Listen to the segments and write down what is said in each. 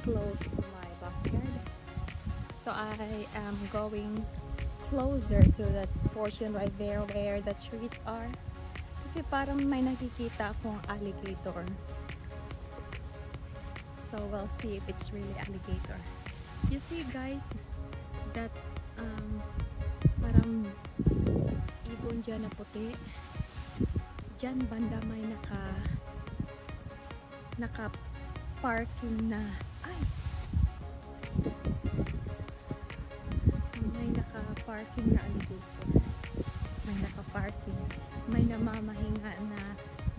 to my backyard. So I am going closer to that portion right there where the trees are. Kasi parang may nakikita akong alligator. So we'll see if it's really alligator. You see guys, that um, parang ibon dyan na puti. Dyan banda may naka naka parking na may naka parking na alligator may naka parking may namamahinga na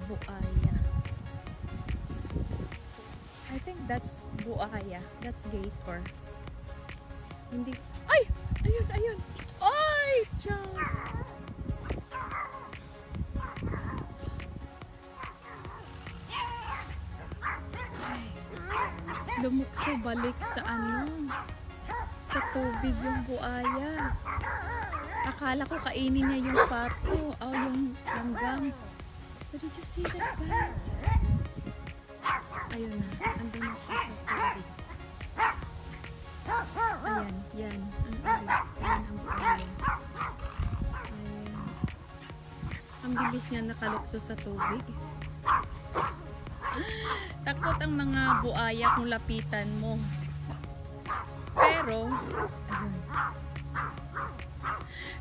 buaya. I think that's buaya. That's gator hindi. Ay! Ayun ayun! Ay! Chang lumukso balik sa ano sa tubig yung buaya. Akala ko kainin niya yung pato o yung langgam. So did you see that guys? Ayun na andun na siya sa tubig. Ayan yan ayan ang buaya ayan. Ang bilis niya nakalukso sa tubig Takot ang mga buaya kung lapitan mo. Pero.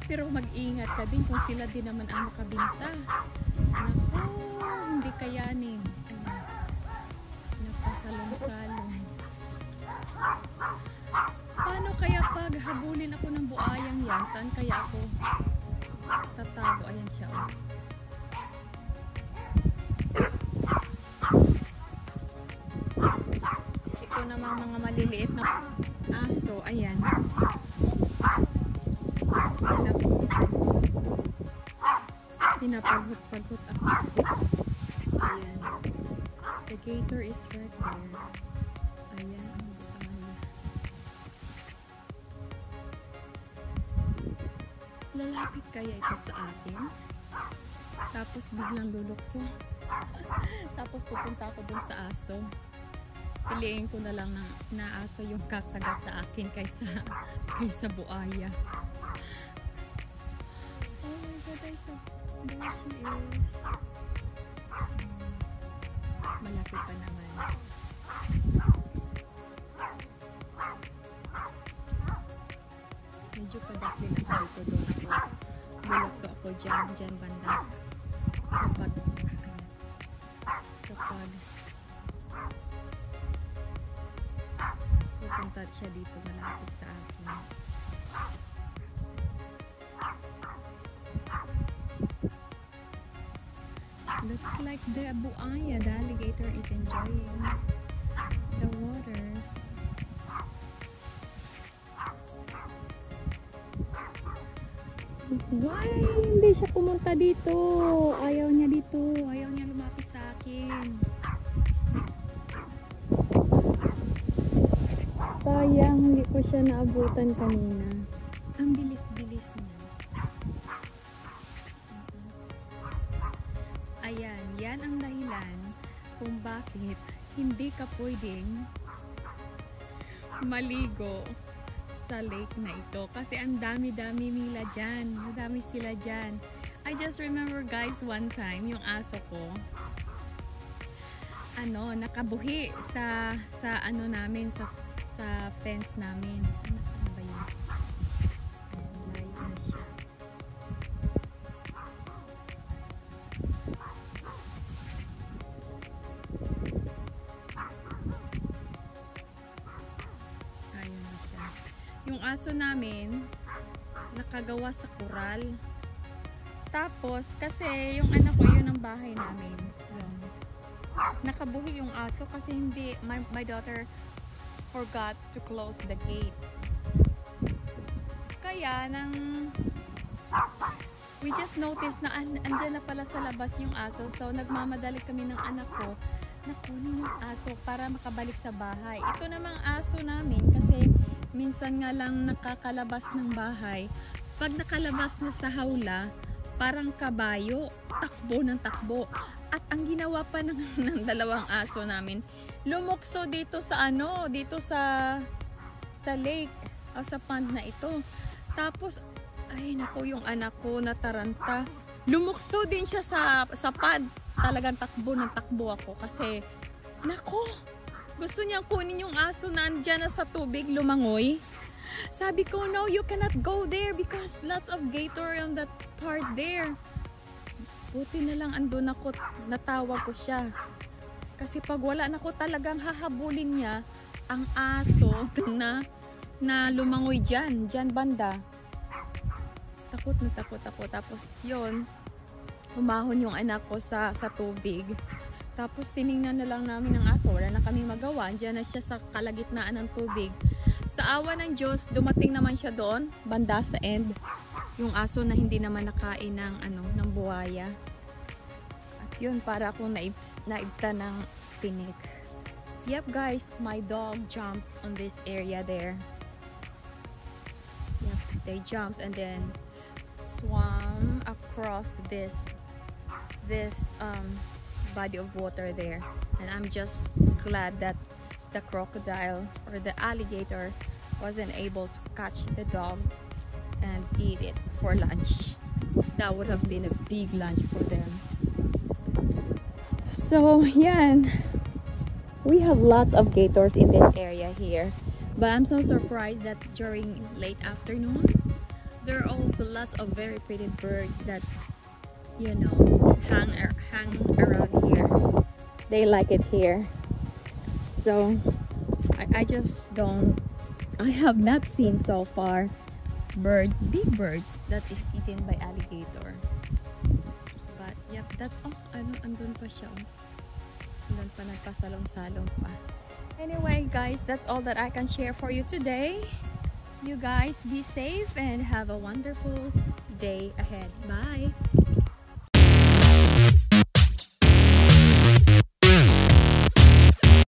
Pero mag-ingat ka din kung sila din naman ang makabinta. Naku, hindi kayanin. Ayun. Napasalong-salong. Paano kaya pag habulin ako ng buayang yan? Saan kaya ako maliliit na aso. Ayan. Pinapagod-pagod ako. Ayan. The gator is right. Ayan. Lalapit kaya sa atin? Tapos biglang lulukso. Tapos pupunta ako dun sa aso. Piliin ko na lang na, na aso yung kakagat sa akin kaysa kaysa buaya. Oh my god, saw there she is. Malapit pa naman. Medyo padaklin ako dito doon ako. Bulokso ako dyan, dyan banda. Kapag kapag pupunta siya dito malapit sa akin. Looks like the buaya, the alligator is enjoying the waters. Why hindi siya pumunta dito? Ayaw niya dito. Ayaw niya lumapit Sayang, hindi ko siya naabutan kanina. Ang bilis-bilis niya. Ayan, yan ang dahilan kung bakit hindi ka pwedeng maligo sa lake na ito. Kasi ang dami-dami nila dyan. Madami sila dyan. I just remember guys, one time, yung aso ko, ano, nakabuhi sa, sa ano namin, sa, sa fence namin. Ano, ba yun? Layo siya. Yung aso namin, nakagawa sa kural. Tapos, kasi yung anak ko, yun ang bahay namin. Yun. Nakabuhi yung aso kasi hindi, my, my daughter forgot to close the gate. Kaya, nang we just noticed na an, andyan na pala sa labas yung aso. So, nagmamadali kami ng anak ko na kunin yung aso para makabalik sa bahay. Ito namang aso namin kasi minsan nga lang nakakalabas ng bahay. Pag nakalabas na sa hawla, parang kabayo, takbo ng takbo. At ang ginawa pa ng, ng dalawang aso namin, lumukso dito sa ano, dito sa sa lake o sa pond na ito. Tapos, ay nako yung anak ko nataranta. Lumukso din siya sa, sa pond. Talagang takbo ng takbo ako kasi, nako, gusto niyang kunin yung aso na andyan na sa tubig lumangoy. Sabi ko, no, you cannot go there because lots of gator on that part there. Buti na lang andun ako, natawag ko siya. Kasi pag wala na ko talagang hahabulin niya ang aso na na lumangoy dyan, dyan banda. Takot na takot ako. Tapos yon humahon yung anak ko sa, sa tubig. Tapos tiningnan na lang namin ng aso. Wala na kami magawa. Diyan na siya sa kalagitnaan ng tubig. Sa awa ng Diyos, dumating naman siya doon, banda sa end. Yung aso na hindi naman nakain ng, ano, ng buwaya. Yun, para akong naib naibta ng tinik. Yep guys, my dog jumped on this area there. Yep, they jumped and then swam across this this um, body of water there. And I'm just glad that the crocodile or the alligator wasn't able to catch the dog and eat it for lunch. That would have been a big lunch for them. So, yan. We have lots of gators in this area here. But I'm so surprised that during late afternoon, there are also lots of very pretty birds that, you know, hang, hang around here. They like it here. So, I, I just don't, I have not seen so far birds, big birds, that is eaten by alligator. Yep, that's, oh, ano, andun pa siya. oh. Andun pa, nagpasalong-salong pa. Anyway, guys, that's all that I can share for you today. You guys be safe and have a wonderful day ahead. Bye!